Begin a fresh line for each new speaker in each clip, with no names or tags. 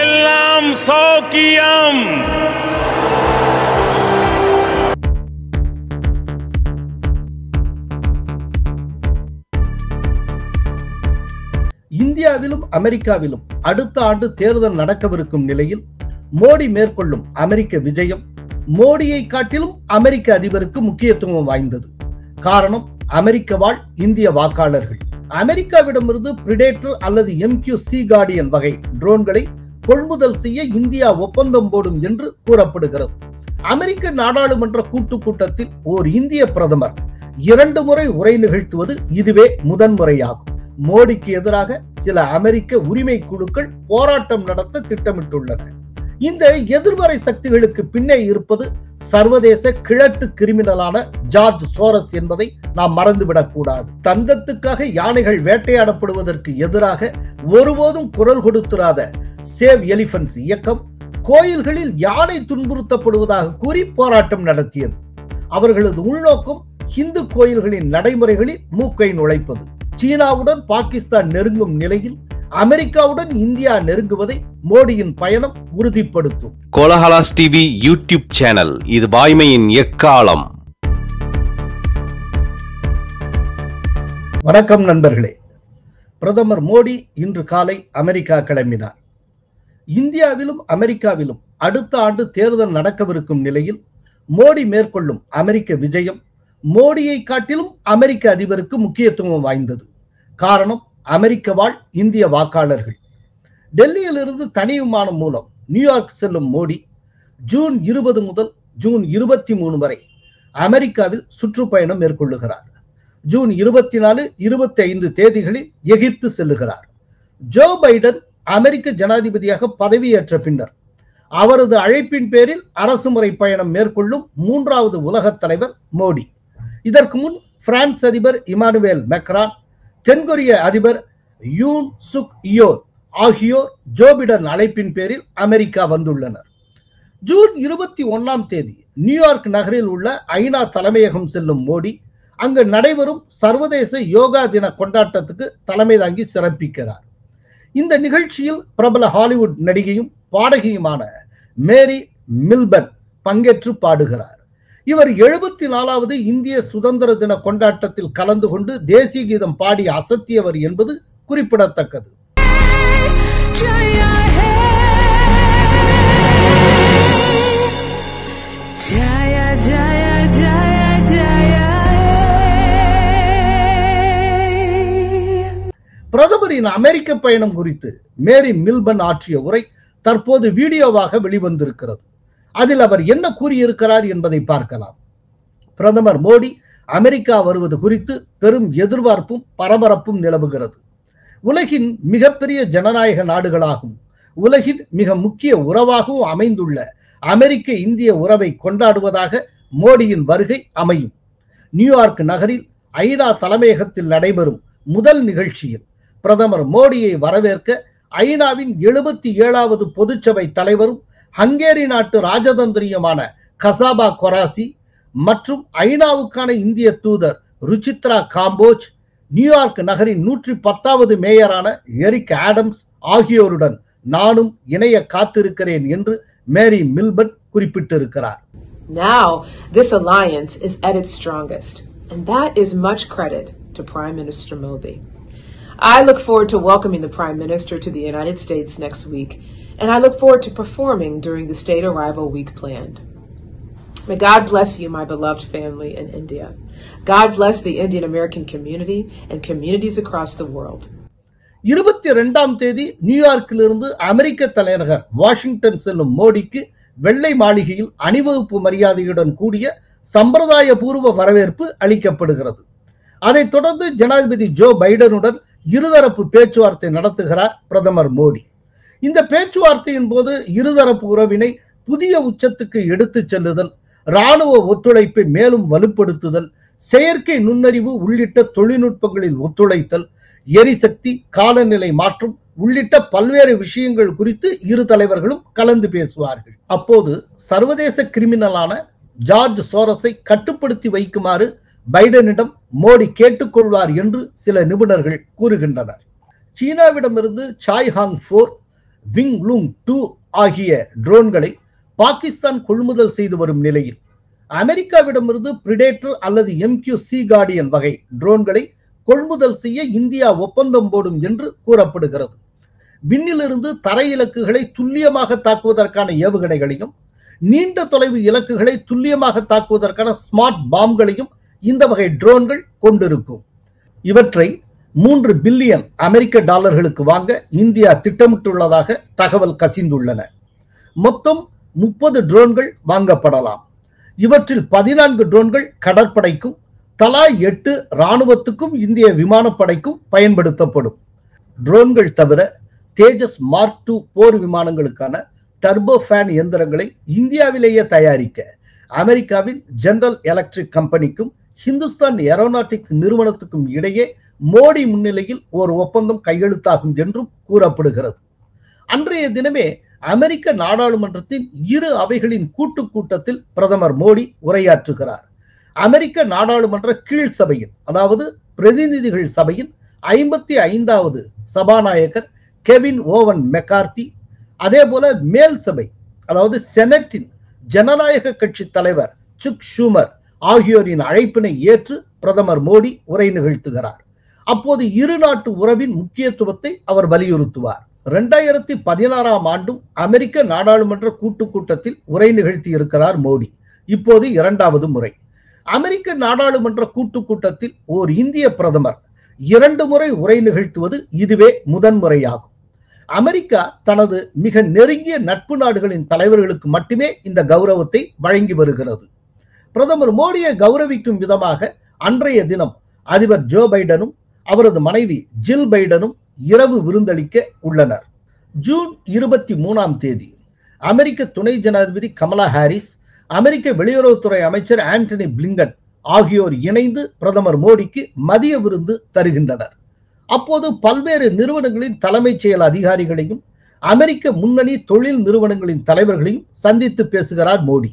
எல்லாம் சௌக்கியம்.
இந்தியாவிலும் அமெரிக்காவிலும் அடுத்த ஆண்டு தேர்தல் நடக்கவிருக்கும் நிலையில் மோடி மேற்கொள்ளும் அமெரிக்க விஜயம் மோடியை காட்டிலும் அமெரிக்க அதிபருக்கு முக்கியத்துவம் வாய்ந்தது. காரணம் அமெரிக்க வாழ் இந்திய வாக்காளர்கள். அமெரிக்காவிடமிருந்து பிரிடேட்டர் அல்லது எம்கியூ சி கார்டியன் வகை ட்ரோன்களை கொள்முதல் செய்ய இந்தியா ஒப்பந்தம் போடும் என்று கூறப்படுகிறது. அமெரிக்க நாடாளுமன்ற கூட்டு கூட்டத்தில் ஓர் இந்திய பிரதமர் இரண்டு முறை உரை நிகழ்த்துவது இதுவே முதன்முறையாகும் மோடிக்கு எதிராக சில அமெரிக்க உரிமை குழுக்கள் போராட்டம் நடத்த திட்டமிட்டுள்ளன. இந்த எதிர்மறை சக்திகளுக்கு பின்னே இருப்பது சர்வதேச கிழட்டு கிரிமினலான ஜார்ஜ் சோரஸ் என்பதை நாம் மறந்துவிடக் கூடாது. தந்தத்துக்காக யானைகள் வேட்டையாடப்படுவதற்கு எதிராக ஒருபோதும் குரல் கொடுத்திராத சேவ் எலிபன்ஸ் இயக்கம் கோயில்களில் யானை துன்புறுத்தப்படுவதாக கூறி போராட்டம் நடத்தியது. அவர்களது உள்நோக்கம் இந்து கோயில்களின் நடைமுறைகளில் மூக்கை நுழைப்பது. சீனாவுடன் பாகிஸ்தான் நெருங்கும் நிலையில் அமெரிக்காவுடன் இந்தியா நெருங்குவதை மோடியின் பயணம் உறுதிப்படுத்தும்.
கோலஹலாஸ் டிவி யூடியூப் சேனல் இது வாய்மையின் எக்காலம்.
வணக்கம் நண்பர்களே. பிரதமர் மோடி இன்று காலை அமெரிக்கா கிளம்பினார். இந்தியாவிலும் அமெரிக்காவிலும் அடுத்த ஆண்டு தேர்தல் நடக்கவிருக்கும் நிலையில் மோடி மேற்கொள்ளும் அமெரிக்க விஜயம் மோடியை காட்டிலும் அமெரிக்க அதிபருக்கு முக்கியத்துவம் வாய்ந்தது. காரணம் அமெரிக்க வாழ் இந்திய வாக்காளர்கள். டெல்லியிலிருந்து தனி விமானம் மூலம் நியூயார்க் செல்லும் மோடி ஜூன் இருபது முதல் ஜூன் இருபத்தி மூணு வரை அமெரிக்காவில் சுற்றுப்பயணம் மேற்கொள்ளுகிறார். ஜூன் இருபத்தி நாலு இருபத்தி ஐந்து தேதிகளில் எகிப்து செல்லுகிறார். ஜோ பைடன் அமெரிக்க ஜனாதிபதியாக பதவியேற்ற பின்னர் அவரது அழைப்பின் பேரில் அரசு முறை பயணம் மேற்கொள்ளும் மூன்றாவது உலகத் தலைவர் மோடி. இதற்கு முன் பிரான்ஸ் அதிபர் இமானுவேல் மெக்ரான் தென்கொரிய அதிபர் யூன் சுக் இயோர் ஆகியோர் ஜோ பிடன் அழைப்பின் பேரில் அமெரிக்கா வந்துள்ளனர். ஜூன் இருபத்தி ஒன்னாம் தேதி நியூயார்க் நகரில் உள்ள ஐநா தலைமையகம் செல்லும் மோடி அங்கு நடைபெறும் சர்வதேச யோகா தின கொண்டாட்டத்துக்கு தலைமை தாங்கி சிறப்பிக்கிறார். இந்த நிகழ்ச்சியில் பிரபல ஹாலிவுட் நடிகையும் பாடகியுமான மேரி மில்பன் பங்கேற்று பாடுகிறார். இவர் எழுபத்தி நாலாவது இந்திய சுதந்திர தின கொண்டாட்டத்தில் கலந்து கொண்டு தேசிய கீதம் பாடி அசத்தியவர் என்பது குறிப்பிடத்தக்கது. பிரதமரின் அமெரிக்க பயணம் குறித்து மேரி மில்பன் ஆற்றிய உரை தற்போது வீடியோவாக வெளிவந்திருக்கிறது. அதில் அவர் என்ன கூறியிருக்கிறார் என்பதை பார்க்கலாம். பிரதமர் மோடி அமெரிக்கா வருவது குறித்து பெரும் எதிர்பார்ப்பும் பரபரப்பும் நிலவுகிறது. உலகின் மிகப்பெரிய ஜனநாயக நாடுகளாகும். உலகின் மிக முக்கிய உறவாகவும் அமைந்துள்ள அமெரிக்க இந்திய உறவை கொண்டாடுவதாக மோடியின் வருகை அமையும். நியூயார்க் நகரில் ஐநா தலைமையகத்தில் நடைபெறும் முதல் நிகழ்ச்சியில் பிரதமர் மோடியை வரவேற்க ஐநாவின் எழுபத்தி ஏழாவது பொதுச்சபை தலைவரும் ஹங்கேரி நாட்டு ராஜதந்திரியுமான கசாபா கொராசி மற்றும் ஐநாவுக்கான இந்திய தூதர் ருச்சித்ரா காம்போஜ் நியூயார்க் நகரின் நூற்றி பத்தாவது மேயரான எரிக் ஆடம்ஸ் ஆகியோருடன் நானும் இணைய காத்திருக்கிறேன் என்று மேரி மில்பர்ட் குறிப்பிட்டிருக்கிறார்
Now, this alliance is at its strongest, and that is much credit to Prime Minister Modi. I look forward to welcoming the Prime Minister to the United States next week, and I look forward to performing during the state arrival week planned. May God bless you, my beloved family in India. God bless the Indian American community and communities across the world.
இருபத்தி ரெண்டாம் தேதி நியூயார்க்கிலிருந்து அமெரிக்க தலைநகர் Washington செல்லும் மோடிக்கு வெள்ளை மாளிகையில் அணிவகுப்பு மரியாதையுடன் கூடிய சம்பிரதாய பூர்வ வரவேற்பு அளிக்கப்படுகிறது அதைத் தொடர்ந்து ஜனாதிபதி ஜோ பைடனுடன் இருதரப்பு பேச்சுவார்த்தை நடத்துகிறார் பிரதமர் மோடி. இந்த பேச்சுவார்த்தையின் போது இருதரப்பு உறவினை புதிய உச்சத்துக்கு எடுத்துச் செல்லுதல் இராணுவ ஒத்துழைப்பை மேலும் வலுப்படுத்துதல் செயற்கை நுண்ணறிவு உள்ளிட்ட தொழில்நுட்பங்களில் ஒத்துழைத்தல் எரிசக்தி காலநிலை மாற்றம் உள்ளிட்ட பல்வேறு விஷயங்கள் குறித்து இரு தலைவர்களும் கலந்து பேசுவார்கள். அப்போது சர்வதேச கிரிமினலான ஜார்ஜ் சோரஸை கட்டுப்படுத்தி வைக்குமாறு பைடனிடம் மோடி கேட்டுக்கொள்வார் என்று சில நிபுணர்கள் கூறுகின்றனர். சீனாவிடமிருந்து Cai Hong four Wing Loong two ஆகிய ட்ரோன்களை பாகிஸ்தான் கொள்முதல் செய்து வரும் நிலையில் அமெரிக்காவிடமிருந்து பிரிடேட்டர் அல்லது எம்கியூ சி கார்டியன் வகை ட்ரோன்களை கொள்முதல் செய்ய இந்தியா ஒப்பந்தம் போடும் என்று கூறப்படுகிறது. விண்ணிலிருந்து தரை இலக்குகளை துல்லியமாக தாக்குவதற்கான ஏவுகணைகளையும் நீண்ட தொலைவு இலக்குகளை துல்லியமாக தாக்குவதற்கான ஸ்மார்ட் பாம்களையும் இந்த வகை ட்ரோன்கள் கொண்டிருக்கும். இவற்றை மூன்று பில்லியன் அமெரிக்க டாலர்களுக்கு வாங்க இந்தியா திட்டமிட்டுள்ளதாக தகவல் கசிந்துள்ளன. மொத்தம் முப்பது ட்ரோன்கள் வாங்கப்படலாம். இவற்றில் பதினான்கு ட்ரோன்கள் கடற்படைக்கும் தலா எட்டு ராணுவத்துக்கும் இந்திய விமானப்படைக்கும் பயன்படுத்தப்படும். ட்ரோன்கள் தவிர தேஜஸ் மார்க் டூ போர் விமானங்களுக்கான டர்போ ஃபேன் இயந்திரங்களை இந்தியாவிலேயே தயாரிக்க அமெரிக்காவின் ஜெனரல் எலக்ட்ரிக் கம்பெனிக்கும் ஹிந்துஸ்தான் ஏரோநாட்டிக்ஸ் நிறுவனத்துக்கும் இடையே மோடி முன்னிலையில் ஒரு ஒப்பந்தம் கையெழுத்தாகும் என்றும் கூறப்படுகிறது. அன்றைய தினமே அமெரிக்க நாடாளுமன்றத்தின் இரு அவைகளின் கூட்டு கூட்டத்தில் பிரதமர் மோடி உரையாற்றுகிறார். அமெரிக்க நாடாளுமன்ற கீழ் சபையின் அதாவது பிரதிநிதிகள் சபையின் ஐம்பத்தி ஐந்தாவது சபாநாயகர் கெவின் ஓவன் மெக்கார்த்தி அதே போல மேல் சபை அதாவது செனட்டின் ஜனநாயக கட்சி தலைவர் சுக் ஷூமர் ஆகியோரின் அழைப்பினை ஏற்று பிரதமர் மோடி உரை நிகழ்த்துகிறார். அப்போது இரு நாட்டு உறவின் முக்கியத்துவத்தை அவர் வலியுறுத்துவார். இரண்டாயிரத்தி பதினாறாம் ஆண்டும் அமெரிக்க நாடாளுமன்ற கூட்டு கூட்டத்தில் உரை நிகழ்த்தி இருக்கிறார் மோடி. இப்போது இரண்டாவது முறை. அமெரிக்க நாடாளுமன்ற கூட்டு கூட்டத்தில் ஓர் இந்திய பிரதமர் இரண்டு முறை உரை நிகழ்த்துவது இதுவே முதன்முறையாகும். அமெரிக்கா தனது மிக நெருங்கிய நட்பு நாடுகளின் தலைவர்களுக்கு மட்டுமே இந்த கௌரவத்தை வழங்கி வருகிறது. பிரதமர் மோடியை கௌரவிக்கும் விதமாக அன்றைய தினம் அதிபர் ஜோ பைடனும் அவரது மனைவி ஜில் பைடனும் இரவு விருந்தளிக்க உள்ளனர். ஜூன் இருபத்தி மூணாம் தேதி அமெரிக்க துணை ஜனாதிபதி கமலா ஹாரிஸ் அமெரிக்க வெளியுறவுத்துறை அமைச்சர் ஆண்டனி பிளிங்கன் ஆகியோர் இணைந்து பிரதமர் மோடிக்கு மதிய விருந்து தருகின்றனர். அப்போது பல்வேறு நிறுவனங்களின் தலைமைச் செயல் அதிகாரிகளையும் அமெரிக்க முன்னணி தொழில் நிறுவனங்களின் தலைவர்களையும் சந்தித்து பேசுகிறார் மோடி.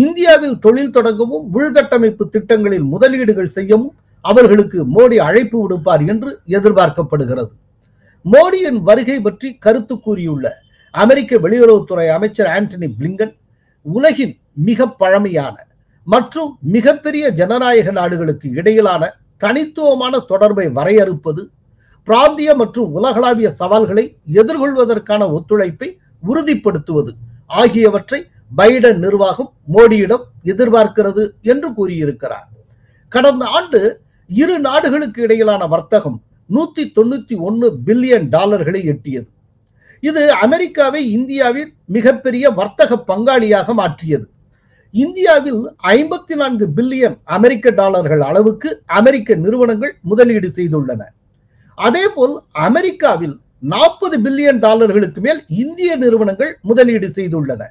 இந்தியாவில் தொழில் தொடங்கவும் உள்கட்டமைப்பு திட்டங்களில் முதலீடுகள் செய்யவும் அவர்களுக்கு மோடி அழைப்பு விடுப்பார் என்று எதிர்பார்க்கப்படுகிறது. மோடியின் வருகை பற்றி கருத்து கூறியுள்ள அமெரிக்க வெளியுறவுத்துறை அமைச்சர் ஆண்டனி பிளிங்கன் உலகின் மிக பழமையான மற்றும் மிகப்பெரிய ஜனநாயக நாடுகளுக்கு இடையிலான தனித்துவமான தொடர்பை வரையறுப்பது பிராந்திய மற்றும் உலகளாவிய சவால்களை எதிர்கொள்வதற்கான ஒத்துழைப்பை உறுதிப்படுத்துவது ஆகியவற்றை பைடன் நிர்வாகம் மோடியிடம் எதிர்பார்க்கிறது என்று கூறியிருக்கிறார். கடந்த ஆண்டு இரு நாடுகளுக்கு இடையிலான வர்த்தகம் நூத்தி தொண்ணூத்தி ஒன்னு பில்லியன் டாலர்களை எட்டியது. இது அமெரிக்காவை இந்தியாவின் மிகப்பெரிய வர்த்தக பங்காளியாக மாற்றியது. இந்தியாவில் ஐம்பத்தி நான்கு பில்லியன் அமெரிக்க டாலர்கள் அளவுக்கு அமெரிக்க நிறுவனங்கள் முதலீடு செய்துள்ளன. அதேபோல் அமெரிக்காவில் நாற்பது பில்லியன் டாலர்களுக்கு மேல் இந்திய நிறுவனங்கள் முதலீடு செய்துள்ளன.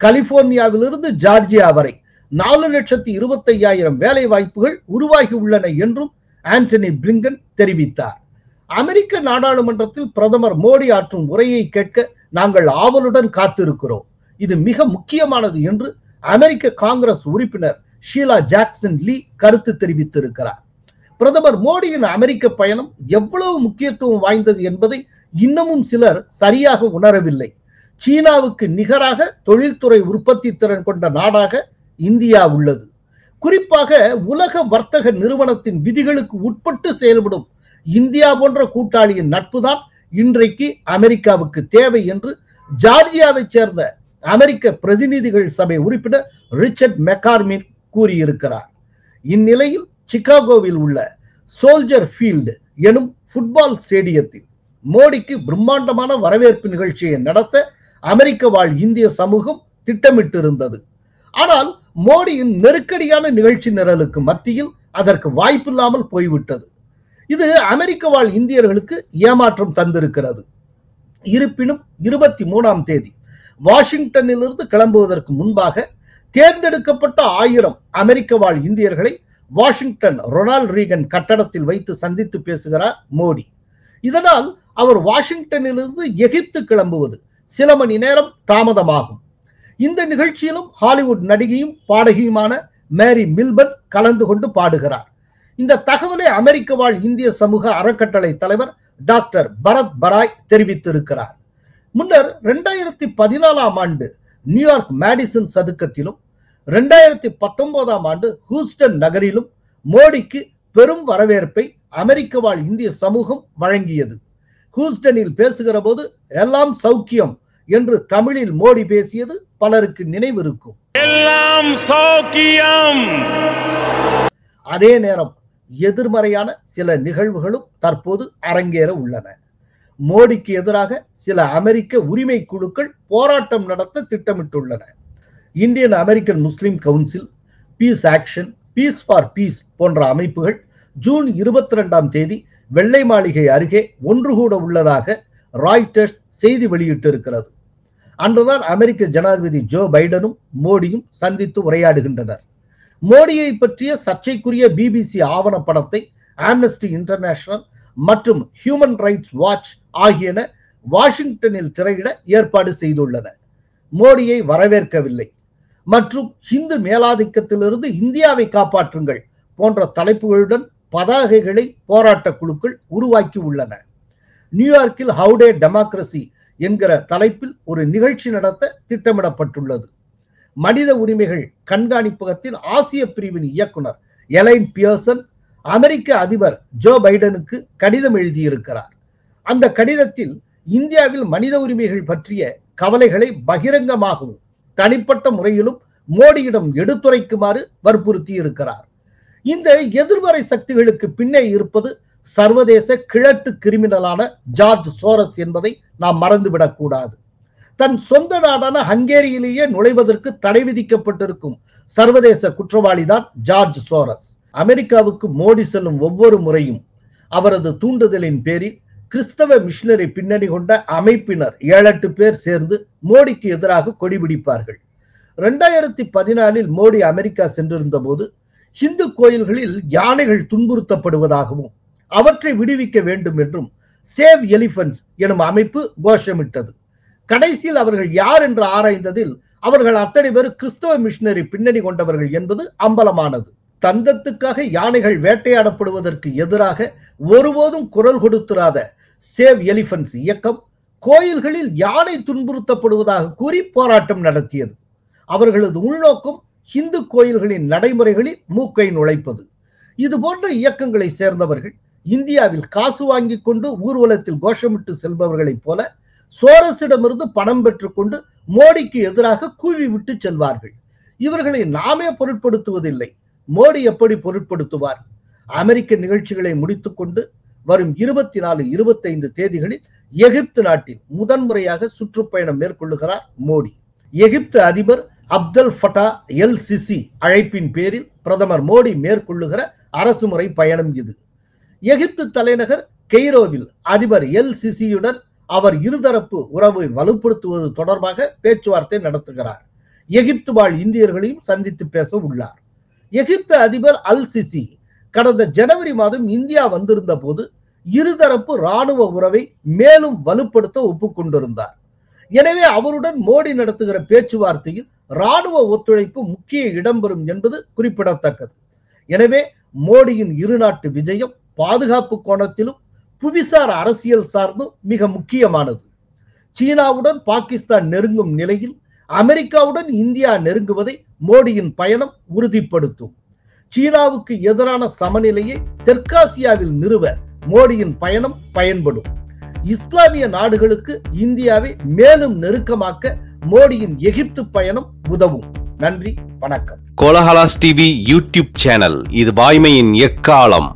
கலிபோர்னியாவிலிருந்து ஜார்ஜியா வரை நாலு லட்சத்தி இருபத்தி ஐயாயிரம் வேலை வாய்ப்புகள் உருவாகி உள்ளன என்றும் ஆண்டனி பிளிங்கன் தெரிவித்தார். அமெரிக்க நாடாளுமன்றத்தில் பிரதமர் மோடி ஆற்றும் உரையை கேட்க நாங்கள் ஆவலுடன் காத்திருக்கிறோம். இது மிக முக்கியமானது என்று அமெரிக்க காங்கிரஸ் உறுப்பினர் ஷீலா ஜாக்சன் லீ கருத்து தெரிவித்திருக்கிறார். பிரதமர் மோடியின் அமெரிக்க பயணம் எவ்வளவு முக்கியத்துவம் வாய்ந்தது என்பதை இன்னமும் சிலர் சரியாக உணரவில்லை. சீனாவுக்கு நிகராக தொழில்துறை உற்பத்தி திறன் கொண்ட நாடாக இந்தியா உள்ளது. குறிப்பாக உலக வர்த்தக நிறுவனத்தின் விதிகளுக்கு உட்பட்டு செயல்படும் இந்தியா போன்ற கூட்டாளியின் நட்புதான் இன்றைக்கு அமெரிக்காவுக்கு தேவை என்று ஜார்ஜியாவைச் சேர்ந்த அமெரிக்க பிரதிநிதிகள் சபை உறுப்பினர் ரிச்சர்ட் மெக்கார்மின் கூறியிருக்கிறார். இந்நிலையில் சிகாகோவில் உள்ள சோல்ஜர் ஃபீல்டு எனும் ஃபுட்பால் ஸ்டேடியத்தில் மோடிக்கு பிரம்மாண்டமான வரவேற்பு நிகழ்ச்சியை நடத்த அமெரிக்க வாழ் இந்திய சமூகம் திட்டமிட்டிருந்தது. ஆனால் மோடியின் நெருக்கடியான நிகழ்ச்சி நிரலுக்கு மத்தியில் அதற்கு வாய்ப்பில்லாமல் போய்விட்டது. இது அமெரிக்க வாழ் இந்தியர்களுக்கு ஏமாற்றம் தந்திருக்கிறது. இருப்பினும் இருபத்தி மூணாம் தேதி வாஷிங்டனிலிருந்து கிளம்புவதற்கு முன்பாக தேர்ந்தெடுக்கப்பட்ட ஆயிரம் அமெரிக்க வாழ் இந்தியர்களை வாஷிங்டன் ரொனால்ட் ரீகன் கட்டடத்தில் வைத்து சந்தித்து பேசுகிறார் மோடி. இதனால் அவர் வாஷிங்டனிலிருந்து எகிப்து கிளம்புவது சில மணி நேரம் தாமதமாகும். இந்த நிகழ்ச்சியிலும் ஹாலிவுட் நடிகையும் பாடகியுமான மேரி மில்பன் கலந்து கொண்டு பாடுகிறார். இந்த தகவலை அமெரிக்க வாழ் இந்திய சமூக அறக்கட்டளை தலைவர் டாக்டர் பரத் பராய் தெரிவித்திருக்கிறார். முன்னர் இரண்டாயிரத்தி பதினாலாம் ஆண்டு நியூயார்க் மேடிசன் சதுக்கத்திலும் இரண்டாயிரத்தி பத்தொன்பதாம் ஆண்டு ஹூஸ்டன் நகரிலும் மோடிக்கு பெரும் வரவேற்பை அமெரிக்க வாழ் இந்திய சமூகம் வழங்கியது. ஹூஸ்டனில் பேசுகிற போது எல்லாம் சௌக்கியம் என்று தமிழில் மோடி பேசியது பலருக்கு நினைவிருக்கும்.
எல்லாம் சௌக்கியம்.
அதே நேரம் எதிர்மறையான சில நிகழ்வுகளும் தற்போது அரங்கேற உள்ளன. மோடிக்கு எதிராக சில அமெரிக்க உரிமை குழுக்கள் போராட்டம் நடத்த திட்டமிட்டுள்ளன. Indian American Muslim council peace action peace for peace போன்ற அமைப்புகள் ஜூன் இருபத்தி ரெண்டாம் தேதி வெள்ளை மாளிகை அருகே ஒன்று கூட உள்ளதாக ராய்டர்ஸ் செய்தி வெளியிட்டிருக்கிறது. அன்றுதான் அமெரிக்க ஜனாதிபதி ஜோ பைடனும் மோடியும் சந்தித்து உரையாடுகின்றனர். மோடியை பற்றிய சர்ச்சைக்குரிய பிபிசி ஆவணப்படத்தை ஆம்னஸ்டி இன்டர்நேஷனல் மற்றும் ஹியூமன் ரைட்ஸ் வாட்ச் ஆகியன வாஷிங்டனில் திரையிட ஏற்பாடு செய்துள்ளன. மோடியை வரவேற்கவில்லை. மற்றும் ஹிந்து மேலாதிக்கத்திலிருந்து இந்தியாவை காப்பாற்றுங்கள் போன்ற தலைப்புகளுடன் பதாகைகளை போராட்ட குழுக்கள் உருவாக்கி உள்ளன. நியூயார்க்கில் ஹவுடே டெமோக்ரசி என்கிற தலைப்பில் ஒரு நிகழ்ச்சி நடத்த திட்டமிடப்பட்டுள்ளது. மனித உரிமைகள் கண்காணிப்பகத்தின் ஆசிய பிரிவின் இயக்குனர் எலைன் பியர்சன் அமெரிக்க அதிபர் ஜோ பைடனுக்கு கடிதம் எழுதியிருக்கிறார். அந்த கடிதத்தில் இந்தியாவில் மனித உரிமைகள் பற்றிய கவலைகளை பகிரங்கமாகவும் தனிப்பட்ட முறையிலும் மோடியிடம் எடுத்துரைக்குமாறு வற்புறுத்தி இருக்கிறார் இந்த எதிர்மறை சக்திகளுக்கு பின்னே இருப்பது சர்வதேச கிழட்டு கிரிமினலான ஜார்ஜ் சோரஸ் என்பதை நாம் மறந்துவிடக் கூடாது தன் சொந்த நாடான ஹங்கேரியிலேயே நுழைவதற்கு தடை விதிக்கப்பட்டிருக்கும் சர்வதேச குற்றவாளிதான் ஜார்ஜ் சோரஸ். அமெரிக்காவுக்கு மோடி செல்லும் ஒவ்வொரு முறையும் அவரது தூண்டுதலின் பேரில் கிறிஸ்தவ மிஷினரி பின்னணி கொண்ட அமைப்பினர் ஏழெட்டு பேர் சேர்ந்து மோடிக்கு எதிராக கொடிபிடிப்பார்கள் ரெண்டாயிரத்தி பதினாலில் மோடி அமெரிக்கா சென்றிருந்த போது இந்து கோயில்களில் யானைகள் துன்புறுத்தப்படுவதாகவும் அவற்றை விடுவிக்க வேண்டும் என்றும் சேவ் எலிபன்ஸ் எனும் அமைப்பு கோஷமிட்டது. கடைசியில் அவர்கள் யார் என்று ஆராய்ந்ததில் அவர்கள் அத்தனை பேர் கிறிஸ்தவ மிஷினரி பின்னணி கொண்டவர்கள் என்பது அம்பலமானது. தந்தத்துக்காக யானைகள் வேட்டையாடப்படுவதற்கு எதிராக ஒருபோதும் குரல் கொடுத்திராத சேவ் எலிபன்ஸ் இயக்கம் கோயில்களில் யானை துன்புறுத்தப்படுவதாக கூறி போராட்டம் நடத்தியது. அவர்களது உள்நோக்கம் இந்து கோயில்களின் நடைமுறைகளில் மூக்கை நுழைப்பது. இது போன்ற இயக்கங்களை சேர்ந்தவர்கள் இந்தியாவில் காசு வாங்கி கொண்டு ஊர்வலத்தில் கோஷமிட்டு செல்பவர்களைப் போல சோரஸிடமிருந்து பணம் பெற்றுக்கொண்டு மோடிக்கு எதிராக கூவி விட்டு செல்வார்கள். இவர்களை நாமே பொருட்படுத்துவதில்லை. மோடி எப்படி பொருட்படுத்துவார்? அமெரிக்க நிகழ்ச்சிகளை முடித்துக்கொண்டு வரும் இருபத்தி நாலு இருபத்தைந்து தேதிகளில் எகிப்து நாட்டில் முதன்முறையாக சுற்றுப்பயணம் மேற்கொள்ளுகிறார் மோடி. எகிப்து அதிபர் அப்தல் ஃபட்டா எல் சிசி அழைப்பின் பேரில் பிரதமர் மோடி மேற்கொள்ளுகிற அரசு முறை பயணம் இது. எகிப்து தலைநகர் கெய்ரோவில் அதிபர் எல் சிசியுடன் அவர் இருதரப்பு உறவை வலுப்படுத்துவது தொடர்பாக பேச்சுவார்த்தை நடத்துகிறார். எகிப்து வாழ் இந்தியர்களையும் சந்தித்து பேச உள்ளார். எகிப்து அதிபர் அல் சிசி கடந்த ஜனவரி மாதம் இந்தியா வந்திருந்த போது இருதரப்பு ராணுவ உறவை மேலும் வலுப்படுத்த ஒப்புக்கொண்டிருந்தார். எனவே அவருடன் மோடி நடத்துகிற பேச்சுவார்த்தையில் ராணுவ ஒத்துழைப்பு முக்கிய இடம்பெறும் என்பது குறிப்பிடத்தக்கது. எனவே மோடியின் இருநாட்டு விஜயம் பாதுகாப்பு கோணத்திலும் புவிசார் அரசியல் சார்ந்தும் மிக முக்கியமானது. சீனாவுடன் பாகிஸ்தான் நெருங்கும் நிலையில் அமெரிக்காவுடன் இந்தியா நெருங்குவதை மோடியின் பயணம் உறுதிப்படுத்தும். சீனாவுக்கு எதிரான சமநிலையை தெற்காசியாவில் நிறுவ மோடியின் பயணம் பயன்படும். இஸ்லாமிய நாடுகளுக்கு இந்தியாவை மேலும் நெருக்கமாக்க மோடியின் எகிப்து பயணம் உதவும். நன்றி வணக்கம்.
கோலஹலாஸ் டிவி யூடியூப் சேனல் இது வாய்மையின் எக்காலம்.